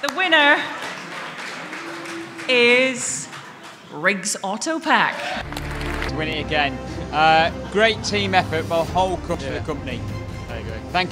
The winner is Riggs Autopack. Winning again. Uh, great team effort by the whole the company. I agree. Thank you.